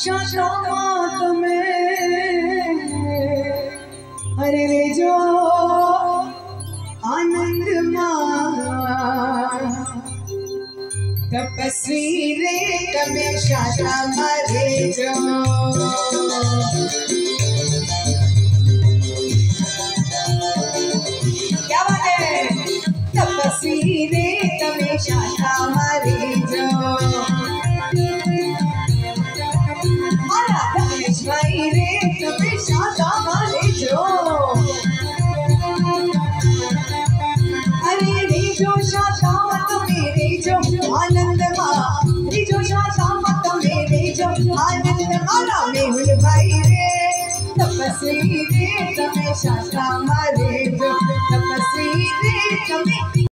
शतमात में तेरे जो तपस्वीरे हमेशा हमारे जो। क्या बात है? तपस्वीरे हमेशा हमारे जो। भाई रे हमेशा हमारे जो। अरे रे जो शाखा मत मेरे जो आनंद मा जो शाखा मत मेरे जो आनंद माला मेहुल भाई रे, तपस्वी रे, तमेशा शाखा रे जो।